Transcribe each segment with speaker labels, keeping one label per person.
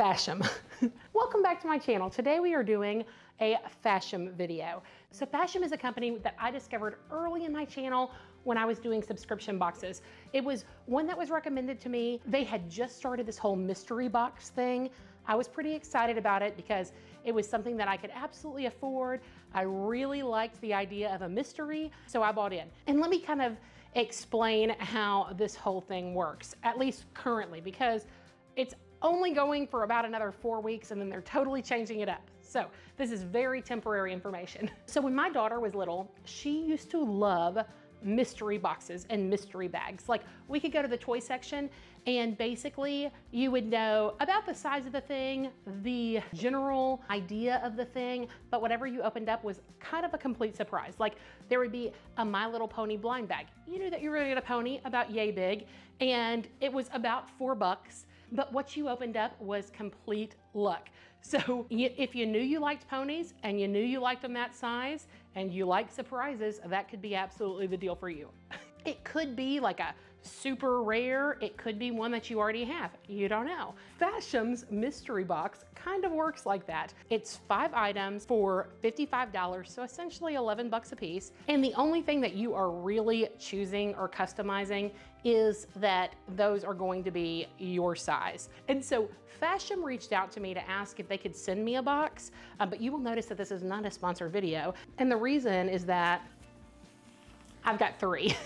Speaker 1: Fashom. Welcome back to my channel. Today we are doing a fashion video. So Fashom is a company that I discovered early in my channel when I was doing subscription boxes. It was one that was recommended to me. They had just started this whole mystery box thing. I was pretty excited about it because it was something that I could absolutely afford. I really liked the idea of a mystery, so I bought in. And let me kind of explain how this whole thing works, at least currently, because it's only going for about another four weeks and then they're totally changing it up. So this is very temporary information. So when my daughter was little, she used to love mystery boxes and mystery bags. Like we could go to the toy section and basically you would know about the size of the thing, the general idea of the thing, but whatever you opened up was kind of a complete surprise. Like there would be a My Little Pony blind bag. You knew that you were gonna get a pony about yay big and it was about four bucks but what you opened up was complete luck. So if you knew you liked ponies and you knew you liked them that size and you like surprises, that could be absolutely the deal for you. It could be like a super rare, it could be one that you already have, you don't know. Fashom's mystery box kind of works like that. It's five items for $55, so essentially 11 bucks a piece. And the only thing that you are really choosing or customizing is that those are going to be your size. And so Fashom reached out to me to ask if they could send me a box, uh, but you will notice that this is not a sponsored video. And the reason is that I've got three.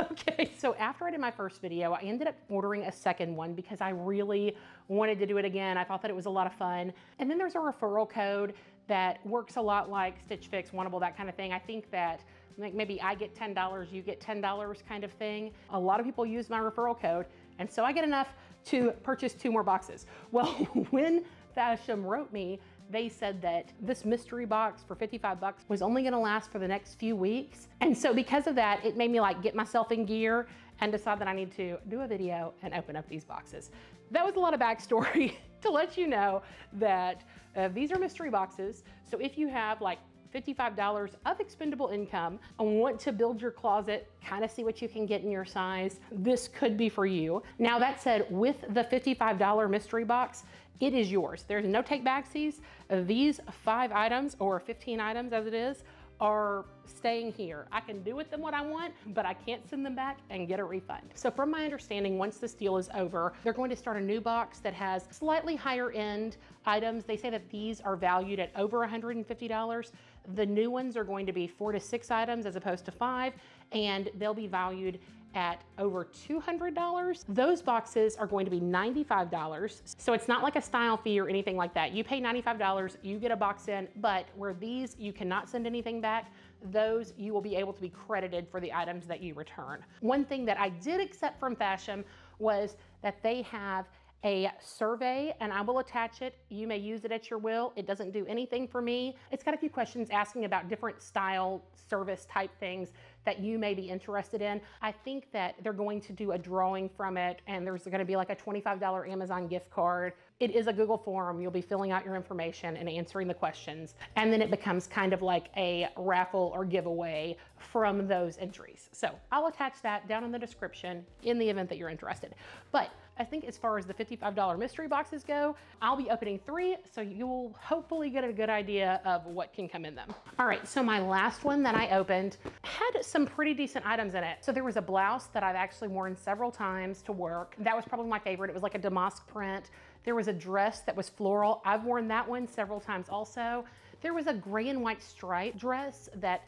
Speaker 1: okay, so after I did my first video, I ended up ordering a second one because I really wanted to do it again. I thought that it was a lot of fun. And then there's a referral code that works a lot like Stitch Fix, Wantable, that kind of thing. I think that maybe I get $10, you get $10 kind of thing. A lot of people use my referral code, and so I get enough to purchase two more boxes. Well, when Fashom wrote me, they said that this mystery box for 55 bucks was only gonna last for the next few weeks. And so because of that, it made me like get myself in gear and decide that I need to do a video and open up these boxes. That was a lot of backstory to let you know that uh, these are mystery boxes. So if you have like $55 of expendable income and want to build your closet, kind of see what you can get in your size, this could be for you. Now that said, with the $55 mystery box, it is yours. There's no take backsies. These five items or 15 items as it is are staying here. I can do with them what I want, but I can't send them back and get a refund. So from my understanding, once this deal is over, they're going to start a new box that has slightly higher end items. They say that these are valued at over $150. The new ones are going to be four to six items as opposed to five, and they'll be valued at over $200. Those boxes are going to be $95. So it's not like a style fee or anything like that. You pay $95, you get a box in, but where these, you cannot send anything back, those you will be able to be credited for the items that you return. One thing that I did accept from Fashom was that they have a survey and I will attach it. You may use it at your will. It doesn't do anything for me. It's got a few questions asking about different style service type things that you may be interested in. I think that they're going to do a drawing from it and there's gonna be like a $25 Amazon gift card. It is a Google form. You'll be filling out your information and answering the questions. And then it becomes kind of like a raffle or giveaway from those entries. So I'll attach that down in the description in the event that you're interested. But I think as far as the $55 mystery boxes go, I'll be opening three, so you will hopefully get a good idea of what can come in them. All right, so my last one that I opened had some pretty decent items in it. So there was a blouse that I've actually worn several times to work. That was probably my favorite. It was like a damask print. There was a dress that was floral. I've worn that one several times also. There was a gray and white stripe dress that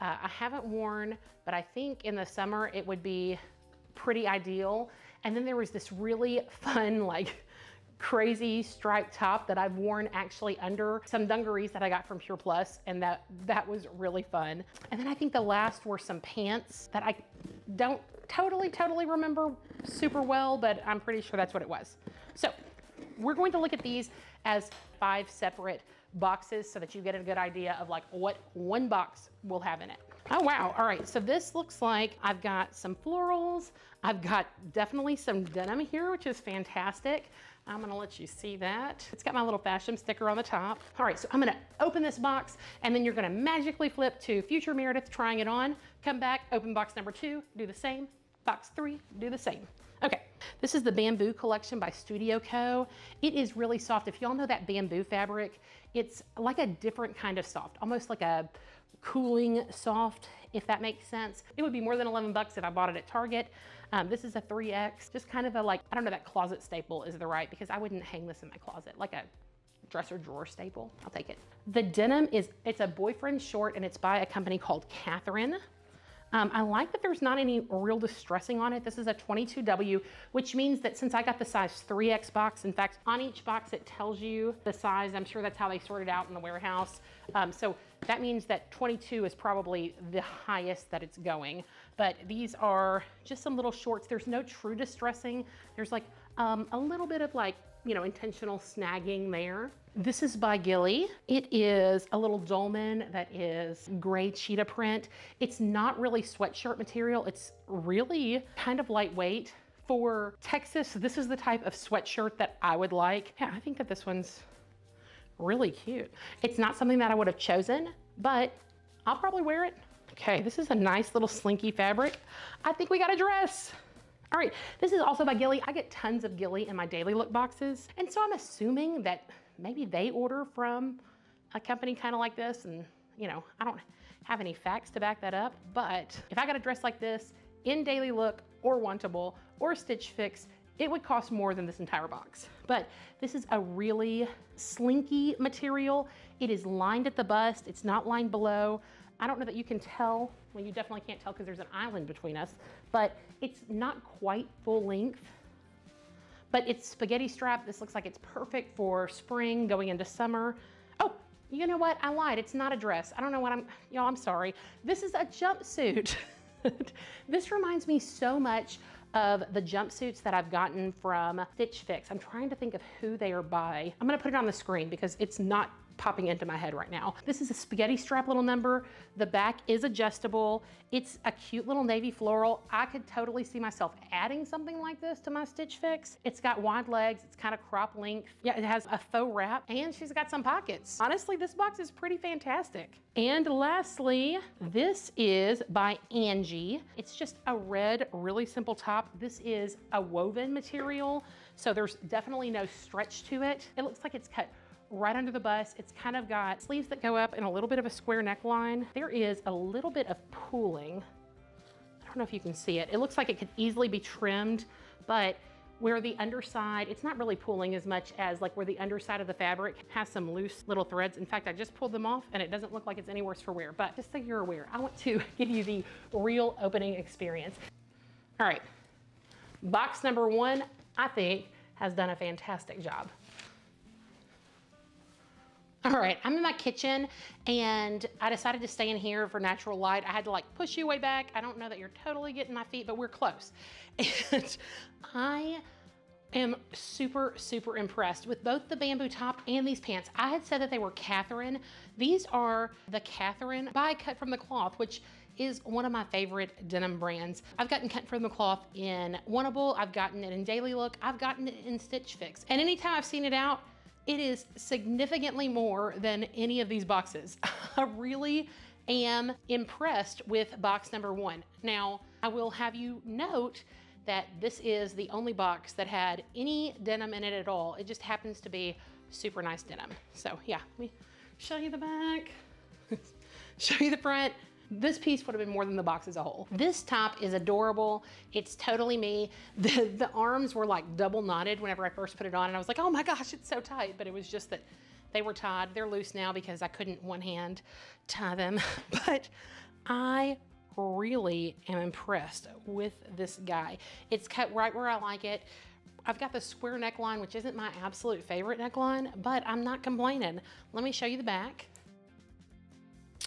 Speaker 1: uh, I haven't worn, but I think in the summer it would be pretty ideal. And then there was this really fun, like crazy striped top that I've worn actually under some dungarees that I got from Pure Plus and that, that was really fun. And then I think the last were some pants that I don't totally, totally remember super well, but I'm pretty sure that's what it was. So we're going to look at these as five separate boxes so that you get a good idea of like what one box will have in it. Oh, wow. All right. So this looks like I've got some florals. I've got definitely some denim here, which is fantastic. I'm gonna let you see that. It's got my little Fashom sticker on the top. All right, so I'm gonna open this box and then you're gonna magically flip to future Meredith trying it on, come back, open box number two, do the same, box three, do the same. Okay, This is the Bamboo Collection by Studio Co. It is really soft. If y'all know that bamboo fabric, it's like a different kind of soft, almost like a cooling soft, if that makes sense. It would be more than 11 bucks if I bought it at Target. Um, this is a 3X, just kind of a like, I don't know that closet staple is the right, because I wouldn't hang this in my closet, like a dresser drawer staple. I'll take it. The denim is, it's a boyfriend short and it's by a company called Catherine. Um, I like that there's not any real distressing on it. This is a 22W, which means that since I got the size 3X box, in fact, on each box it tells you the size. I'm sure that's how they sort it out in the warehouse. Um, so that means that 22 is probably the highest that it's going. But these are just some little shorts. There's no true distressing. There's like um, a little bit of like you know, intentional snagging there. This is by Gilli. It is a little dolman that is gray cheetah print. It's not really sweatshirt material. It's really kind of lightweight. For Texas, this is the type of sweatshirt that I would like. Yeah, I think that this one's really cute. It's not something that I would have chosen, but I'll probably wear it. Okay, this is a nice little slinky fabric. I think we got a dress. All right, this is also by Gilli. I get tons of Gilli in my daily look boxes. And so I'm assuming that maybe they order from a company kind of like this. And you know, I don't have any facts to back that up, but if I got a dress like this in daily look or wantable or Stitch Fix, it would cost more than this entire box. But this is a really slinky material. It is lined at the bust. It's not lined below. I don't know that you can tell. Well, you definitely can't tell because there's an island between us, but it's not quite full length. But it's spaghetti strap. This looks like it's perfect for spring going into summer. Oh, you know what? I lied. It's not a dress. I don't know what I'm, y'all, I'm sorry. This is a jumpsuit. this reminds me so much of the jumpsuits that I've gotten from Stitch Fix. I'm trying to think of who they are by. I'm gonna put it on the screen because it's not popping into my head right now. This is a spaghetti strap little number. The back is adjustable. It's a cute little navy floral. I could totally see myself adding something like this to my Stitch Fix. It's got wide legs. It's kind of crop length. Yeah, it has a faux wrap and she's got some pockets. Honestly, this box is pretty fantastic. And lastly, this is by Angie. It's just a red, really simple top. This is a woven material, so there's definitely no stretch to it. It looks like it's cut right under the bust. It's kind of got sleeves that go up and a little bit of a square neckline. There is a little bit of pooling. I don't know if you can see it. It looks like it could easily be trimmed, but where the underside, it's not really pooling as much as like where the underside of the fabric has some loose little threads. In fact, I just pulled them off and it doesn't look like it's any worse for wear, but just so you're aware, I want to give you the real opening experience. All right, box number one, I think, has done a fantastic job. All right, I'm in my kitchen and I decided to stay in here for natural light. I had to like push you way back. I don't know that you're totally getting my feet, but we're close. And I am super, super impressed with both the bamboo top and these pants. I had said that they were Catherine. These are the Catherine by Cut From The Cloth, which is one of my favorite denim brands. I've gotten Cut From The Cloth in Wantable, I've gotten it in Daily Look, I've gotten it in Stitch Fix. And anytime I've seen it out, it is significantly more than any of these boxes. I really am impressed with box number one. Now, I will have you note that this is the only box that had any denim in it at all. It just happens to be super nice denim. So yeah, let me show you the back, show you the front, this piece would have been more than the box as a whole. This top is adorable. It's totally me. The, the arms were like double knotted whenever I first put it on and I was like, oh my gosh, it's so tight. But it was just that they were tied. They're loose now because I couldn't one hand tie them. but I really am impressed with this guy. It's cut right where I like it. I've got the square neckline, which isn't my absolute favorite neckline, but I'm not complaining. Let me show you the back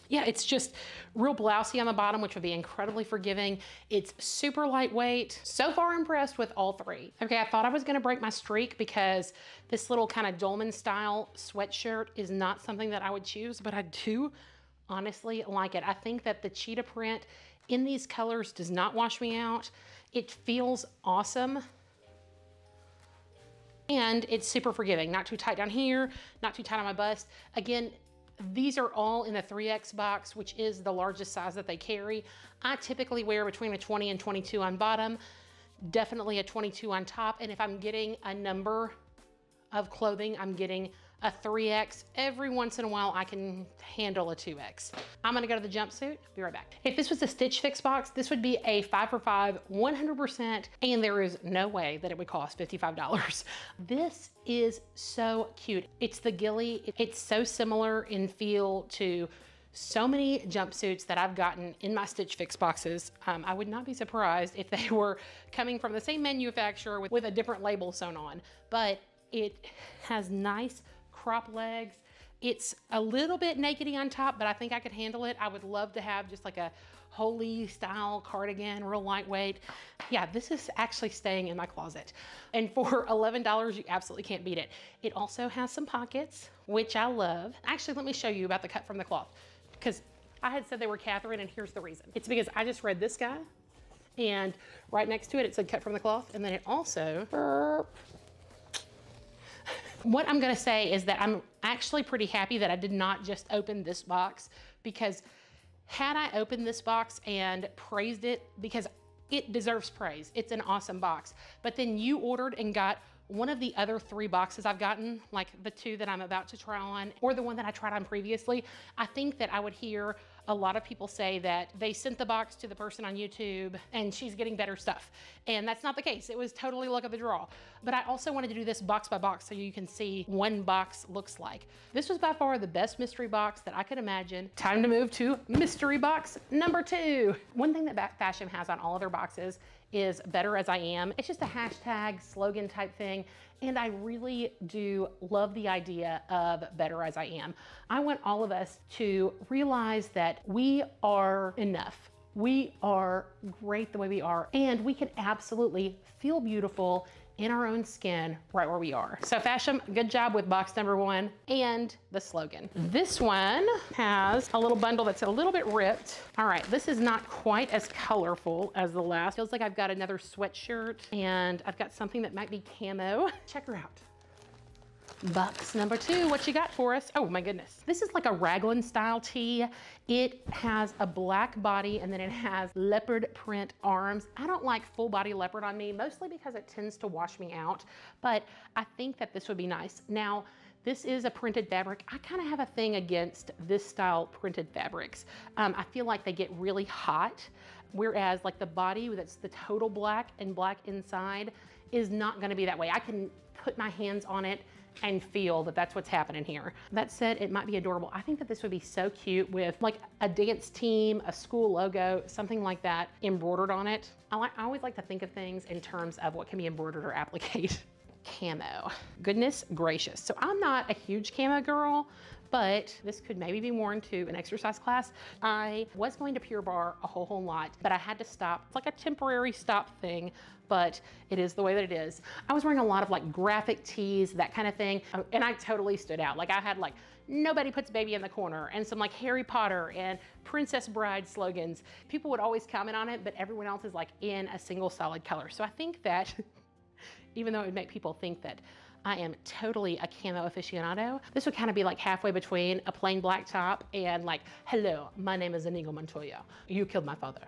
Speaker 1: yeah, it's just real blousy on the bottom, which would be incredibly forgiving. It's super lightweight. So far impressed with all three. Okay, I thought I was gonna break my streak because this little kind of dolman style sweatshirt is not something that I would choose, but I do honestly like it. I think that the cheetah print in these colors does not wash me out. It feels awesome and it's super forgiving. Not too tight down here, not too tight on my bust. Again, these are all in the 3X box, which is the largest size that they carry. I typically wear between a 20 and 22 on bottom. definitely a 22 on top. And if I'm getting a number of clothing, I'm getting a 3X. Every once in a while, I can handle a 2X. I'm gonna go to the jumpsuit, be right back. If this was a Stitch Fix box, this would be a five for five, 100%, and there is no way that it would cost $55. This is so cute. It's the Gilli. It's so similar in feel to so many jumpsuits that I've gotten in my Stitch Fix boxes. Um, I would not be surprised if they were coming from the same manufacturer with, with a different label sewn on, but it has nice crop legs. It's a little bit nakedy on top, but I think I could handle it. I would love to have just like a holy style cardigan, real lightweight. Yeah, this is actually staying in my closet. And for $11, you absolutely can't beat it. It also has some pockets, which I love. Actually, let me show you about the cut from the cloth because I had said they were Catherine and here's the reason. It's because I just read this guy and right next to it, it said cut from the cloth. And then it also, what I'm gonna say is that I'm actually pretty happy that I did not just open this box because had I opened this box and praised it, because it deserves praise, it's an awesome box, but then you ordered and got one of the other three boxes I've gotten, like the two that I'm about to try on, or the one that I tried on previously, I think that I would hear a lot of people say that they sent the box to the person on YouTube and she's getting better stuff. And that's not the case. It was totally luck of the draw. But I also wanted to do this box by box so you can see one box looks like. This was by far the best mystery box that I could imagine. Time to move to mystery box number two. One thing that Back Fashom has on all of their boxes is better as I am. It's just a hashtag slogan type thing. And I really do love the idea of better as I am. I want all of us to realize that we are enough. We are great the way we are, and we can absolutely feel beautiful in our own skin right where we are. So Fashom, good job with box number one and the slogan. This one has a little bundle that's a little bit ripped. All right, this is not quite as colorful as the last. Feels like I've got another sweatshirt and I've got something that might be camo. Check her out. Box number two, what you got for us? Oh my goodness. This is like a raglan style tee. It has a black body and then it has leopard print arms. I don't like full body leopard on me, mostly because it tends to wash me out, but I think that this would be nice. Now, this is a printed fabric. I kind of have a thing against this style printed fabrics. Um, I feel like they get really hot, whereas like the body that's the total black and black inside is not gonna be that way. I can put my hands on it and feel that that's what's happening here. That said, it might be adorable. I think that this would be so cute with like a dance team, a school logo, something like that embroidered on it. I, like, I always like to think of things in terms of what can be embroidered or applique. camo. Goodness gracious. So I'm not a huge camo girl, but this could maybe be worn to an exercise class. I was going to Pure Barre a whole, whole lot, but I had to stop. It's like a temporary stop thing, but it is the way that it is. I was wearing a lot of like graphic tees, that kind of thing, um, and I totally stood out. Like I had like nobody puts baby in the corner and some like Harry Potter and Princess Bride slogans. People would always comment on it, but everyone else is like in a single solid color. So I think that even though it would make people think that I am totally a camo aficionado. This would kind of be like halfway between a plain black top and like, hello, my name is Inigo Montoya. You killed my father.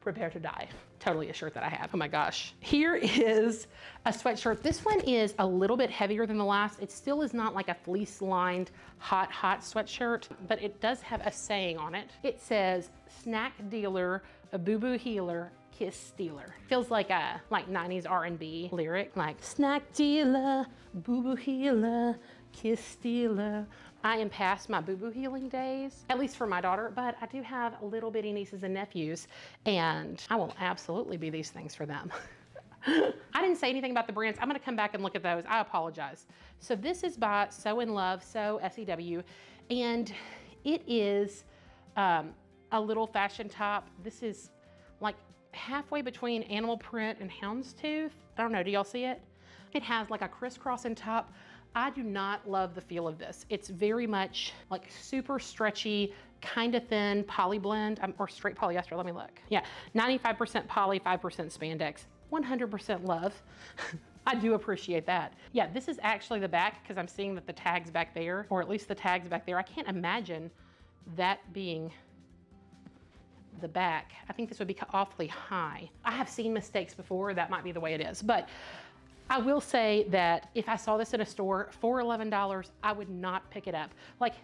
Speaker 1: Prepare to die. Totally a shirt that I have. Oh my gosh. Here is a sweatshirt. This one is a little bit heavier than the last. It still is not like a fleece lined hot, hot sweatshirt, but it does have a saying on it. It says, snack dealer, a boo-boo healer, kiss stealer. Feels like a like 90s R&B lyric, like snack dealer, boo-boo healer, kiss stealer. I am past my boo-boo healing days, at least for my daughter, but I do have little bitty nieces and nephews, and I will absolutely be these things for them. I didn't say anything about the brands. I'm gonna come back and look at those. I apologize. So this is by Sew in Love, So S-E-W, and it is um, a little fashion top. This is like halfway between animal print and houndstooth. I don't know, do y'all see it? It has like a crisscross in top. I do not love the feel of this. It's very much like super stretchy, kind of thin poly blend um, or straight polyester. Let me look. Yeah, 95% poly, 5% spandex, 100% love. I do appreciate that. Yeah, this is actually the back because I'm seeing that the tag's back there, or at least the tag's back there. I can't imagine that being the back. I think this would be awfully high. I have seen mistakes before, that might be the way it is. But I will say that if I saw this in a store for $11, I would not pick it up. Like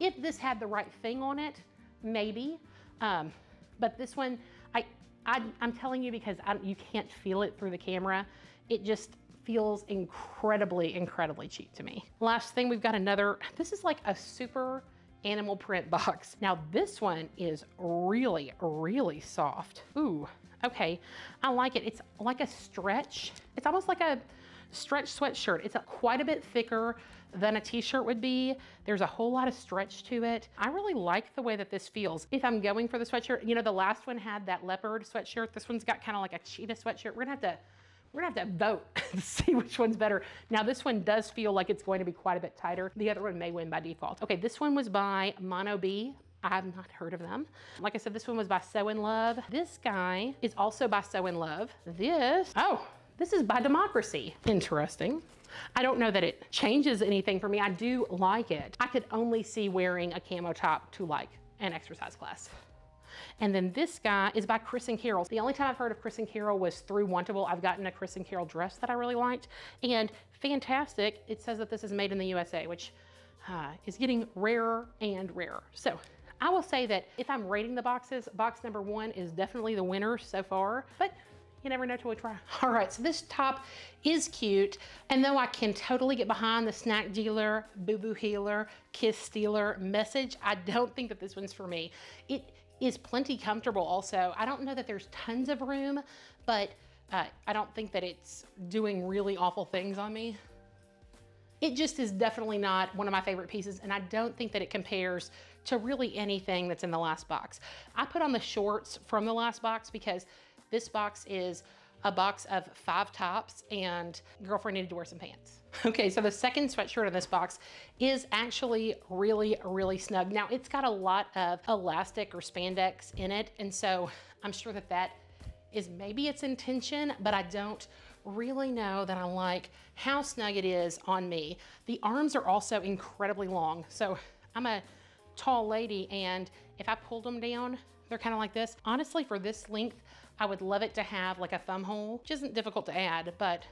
Speaker 1: if this had the right thing on it, maybe. Um, but this one, I, I, am telling you because I, you can't feel it through the camera. It just feels incredibly, incredibly cheap to me. Last thing, we've got another, this is like a super animal print box. Now this one is really, really soft. Ooh, okay, I like it. It's like a stretch. It's almost like a stretch sweatshirt. It's a, quite a bit thicker than a t-shirt would be. There's a whole lot of stretch to it. I really like the way that this feels. If I'm going for the sweatshirt, you know, the last one had that leopard sweatshirt. This one's got kind of like a cheetah sweatshirt. We're gonna have to we're gonna have to vote to see which one's better. Now this one does feel like it's going to be quite a bit tighter. The other one may win by default. Okay, this one was by Mono B. I have not heard of them. Like I said, this one was by Sew in Love. This guy is also by Sew in Love. This, oh, this is by Democracy. Interesting. I don't know that it changes anything for me. I do like it. I could only see wearing a camo top to like an exercise class. And then this guy is by Chris and Carol. The only time I've heard of Chris and Carol was through Wantable. I've gotten a Chris and Carol dress that I really liked. And fantastic, it says that this is made in the USA, which uh, is getting rarer and rarer. So I will say that if I'm rating the boxes, box number one is definitely the winner so far, but you never know till we try. All right, so this top is cute. And though I can totally get behind the snack dealer, boo-boo healer, kiss stealer message, I don't think that this one's for me. It is plenty comfortable also. I don't know that there's tons of room, but uh, I don't think that it's doing really awful things on me. It just is definitely not one of my favorite pieces, and I don't think that it compares to really anything that's in the last box. I put on the shorts from the last box because this box is a box of five tops and girlfriend needed to wear some pants. Okay, so the second sweatshirt in this box is actually really, really snug. Now it's got a lot of elastic or spandex in it. And so I'm sure that that is maybe its intention, but I don't really know that I like how snug it is on me. The arms are also incredibly long. So I'm a tall lady and if I pulled them down, they're kind of like this. Honestly, for this length, I would love it to have like a thumb hole, which isn't difficult to add, but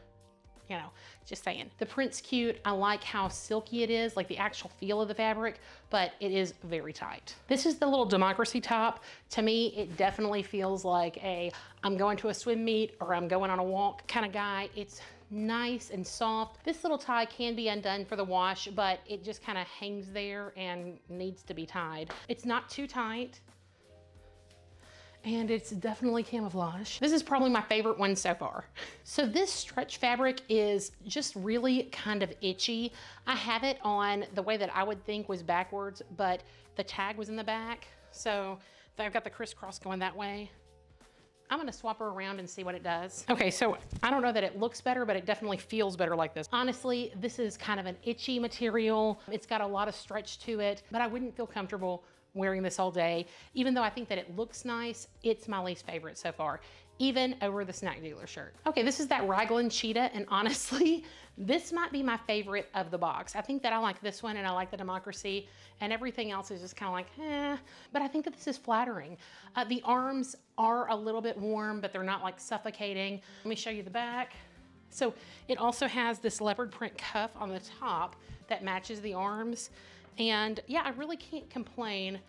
Speaker 1: you know, just saying. The print's cute. I like how silky it is, like the actual feel of the fabric, but it is very tight. This is the little democracy top. To me, it definitely feels like a, I'm going to a swim meet or I'm going on a walk kind of guy. It's nice and soft. This little tie can be undone for the wash, but it just kind of hangs there and needs to be tied. It's not too tight and it's definitely camouflage. This is probably my favorite one so far. So this stretch fabric is just really kind of itchy. I have it on the way that I would think was backwards, but the tag was in the back. So I've got the crisscross going that way. I'm gonna swap her around and see what it does. Okay, so I don't know that it looks better, but it definitely feels better like this. Honestly, this is kind of an itchy material. It's got a lot of stretch to it, but I wouldn't feel comfortable wearing this all day. Even though I think that it looks nice, it's my least favorite so far, even over the snack dealer shirt. Okay, this is that Raglan Cheetah, and honestly, this might be my favorite of the box. I think that I like this one and I like the Democracy, and everything else is just kind of like, eh, but I think that this is flattering. Uh, the arms are a little bit warm, but they're not like suffocating. Let me show you the back. So it also has this leopard print cuff on the top that matches the arms. And yeah, I really can't complain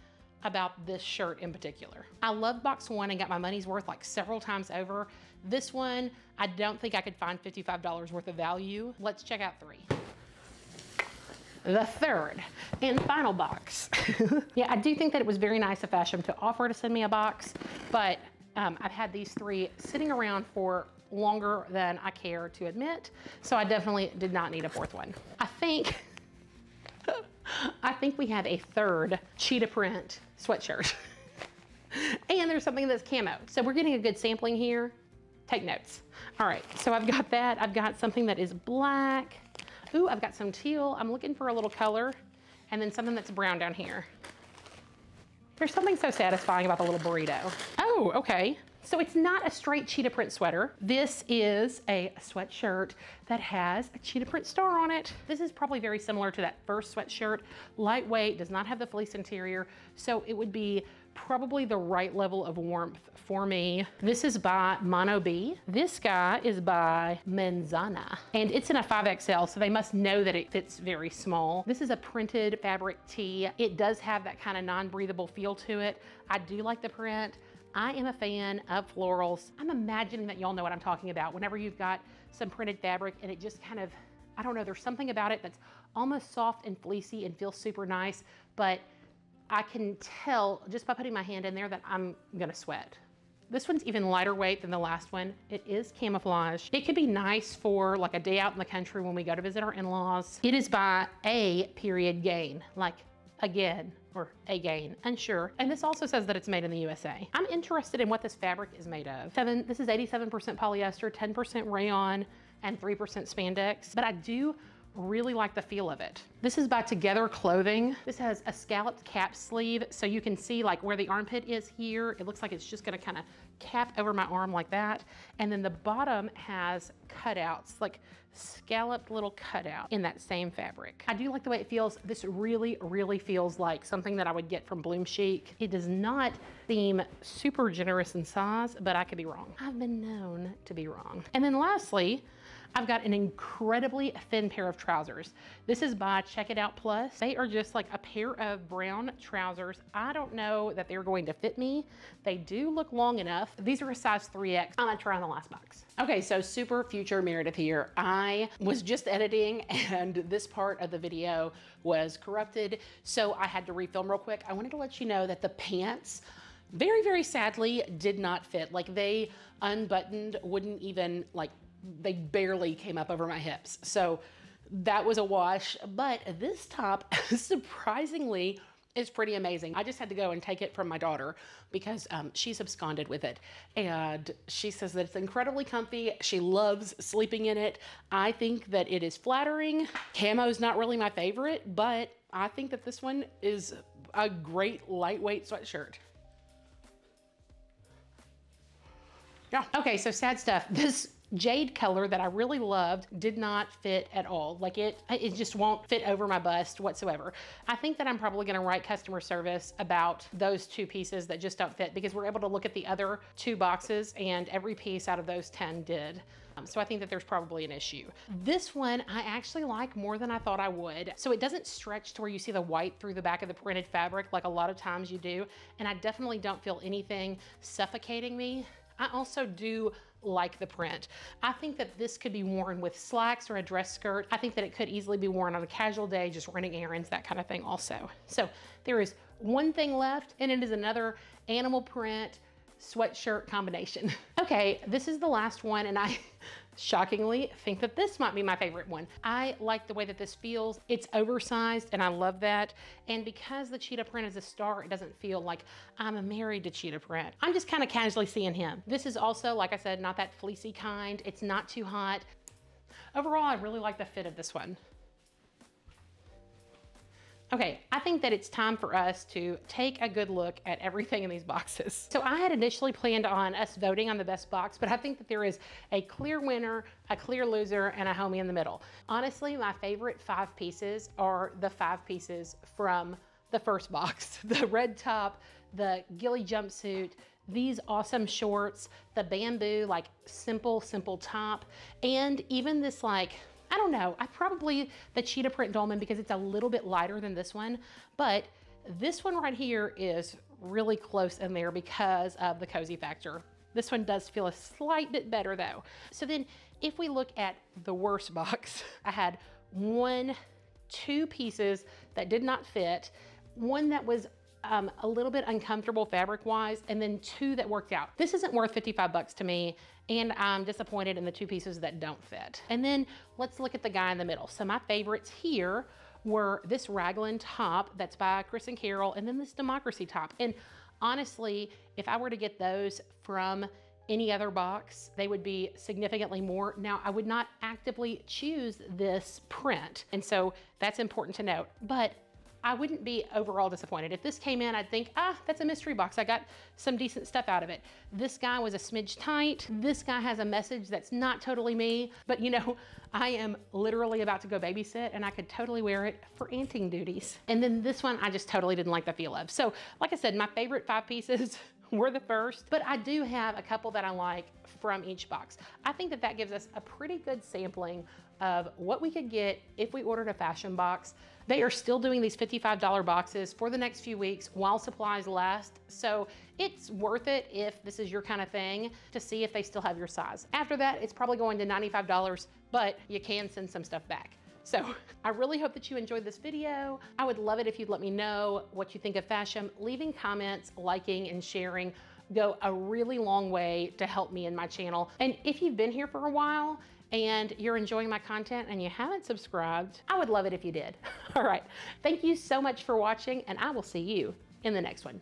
Speaker 1: about this shirt in particular. I love box one and got my money's worth like several times over. This one, I don't think I could find $55 worth of value. Let's check out three. The third and final box. yeah, I do think that it was very nice of Fashom to offer to send me a box, but um, I've had these three sitting around for longer than I care to admit, so I definitely did not need a fourth one. I think I think we have a third cheetah print sweatshirt. and there's something that's camo. So we're getting a good sampling here. Take notes. All right, so I've got that. I've got something that is black. Ooh, I've got some teal. I'm looking for a little color. And then something that's brown down here. There's something so satisfying about the little burrito. Oh, okay. So it's not a straight cheetah print sweater. This is a sweatshirt that has a cheetah print star on it. This is probably very similar to that first sweatshirt. Lightweight, does not have the fleece interior, so it would be probably the right level of warmth for me. This is by Mono B. This guy is by Menzana, and it's in a 5XL, so they must know that it fits very small. This is a printed fabric tee. It does have that kind of non-breathable feel to it. I do like the print. I am a fan of florals. I'm imagining that y'all know what I'm talking about. Whenever you've got some printed fabric and it just kind of, I don't know, there's something about it that's almost soft and fleecy and feels super nice, but I can tell just by putting my hand in there that I'm gonna sweat. This one's even lighter weight than the last one. It is camouflage. It could be nice for like a day out in the country when we go to visit our in-laws. It is by A period gain, like again, or again, unsure. And this also says that it's made in the USA. I'm interested in what this fabric is made of. Seven, this is 87% polyester, 10% rayon, and 3% spandex. But I do really like the feel of it. This is by Together Clothing. This has a scalloped cap sleeve, so you can see like where the armpit is here. It looks like it's just gonna kind of cap over my arm like that. And then the bottom has cutouts, like scalloped little cutout in that same fabric. I do like the way it feels. This really, really feels like something that I would get from BloomChic. It does not seem super generous in size, but I could be wrong. I've been known to be wrong. And then lastly, I've got an incredibly thin pair of trousers. This is by Check It Out Plus. They are just like a pair of brown trousers. I don't know that they're going to fit me. They do look long enough. These are a size 3X. I'm gonna try on the last box. Okay, so super future Meredith here. I was just editing and this part of the video was corrupted, so I had to refilm real quick. I wanted to let you know that the pants very, very sadly did not fit. Like they unbuttoned, wouldn't even like they barely came up over my hips. So that was a wash. But this top, surprisingly, is pretty amazing. I just had to go and take it from my daughter because um, she's absconded with it. And she says that it's incredibly comfy. She loves sleeping in it. I think that it is flattering. Camo is not really my favorite, but I think that this one is a great lightweight sweatshirt. Yeah. Okay, so sad stuff. This jade color that I really loved did not fit at all. Like it, it just won't fit over my bust whatsoever. I think that I'm probably gonna write customer service about those two pieces that just don't fit because we're able to look at the other two boxes and every piece out of those 10 did. Um, so I think that there's probably an issue. This one I actually like more than I thought I would. So it doesn't stretch to where you see the white through the back of the printed fabric like a lot of times you do. And I definitely don't feel anything suffocating me. I also do like the print. I think that this could be worn with slacks or a dress skirt. I think that it could easily be worn on a casual day, just running errands, that kind of thing also. So there is one thing left and it is another animal print sweatshirt combination. okay, this is the last one and I shockingly think that this might be my favorite one. I like the way that this feels. It's oversized and I love that. And because the cheetah print is a star, it doesn't feel like I'm married to cheetah print. I'm just kind of casually seeing him. This is also, like I said, not that fleecy kind. It's not too hot. Overall, I really like the fit of this one. Okay, I think that it's time for us to take a good look at everything in these boxes. So I had initially planned on us voting on the best box, but I think that there is a clear winner, a clear loser, and a homie in the middle. Honestly, my favorite five pieces are the five pieces from the first box. The red top, the Gilli jumpsuit, these awesome shorts, the bamboo, like simple, simple top, and even this like I don't know. I probably the cheetah print dolman because it's a little bit lighter than this one, but this one right here is really close in there because of the cozy factor. This one does feel a slight bit better though. So then if we look at the worst box, I had one, two pieces that did not fit, one that was um, a little bit uncomfortable fabric wise, and then two that worked out. This isn't worth 55 bucks to me, and I'm disappointed in the two pieces that don't fit. And then let's look at the guy in the middle. So my favorites here were this raglan top that's by Chris and Carol, and then this democracy top. And honestly, if I were to get those from any other box, they would be significantly more. Now, I would not actively choose this print, and so that's important to note. But I wouldn't be overall disappointed. If this came in, I'd think, ah, that's a mystery box. I got some decent stuff out of it. This guy was a smidge tight. This guy has a message that's not totally me, but you know, I am literally about to go babysit and I could totally wear it for anting duties. And then this one, I just totally didn't like the feel of. So like I said, my favorite five pieces were the first, but I do have a couple that I like from each box. I think that that gives us a pretty good sampling of what we could get if we ordered a Fashom box. They are still doing these $55 boxes for the next few weeks while supplies last. So it's worth it if this is your kind of thing to see if they still have your size. After that, it's probably going to $95, but you can send some stuff back. So I really hope that you enjoyed this video. I would love it if you'd let me know what you think of Fashom. Leaving comments, liking, and sharing go a really long way to help me in my channel. And if you've been here for a while and you're enjoying my content and you haven't subscribed, I would love it if you did. All right. Thank you so much for watching and I will see you in the next one.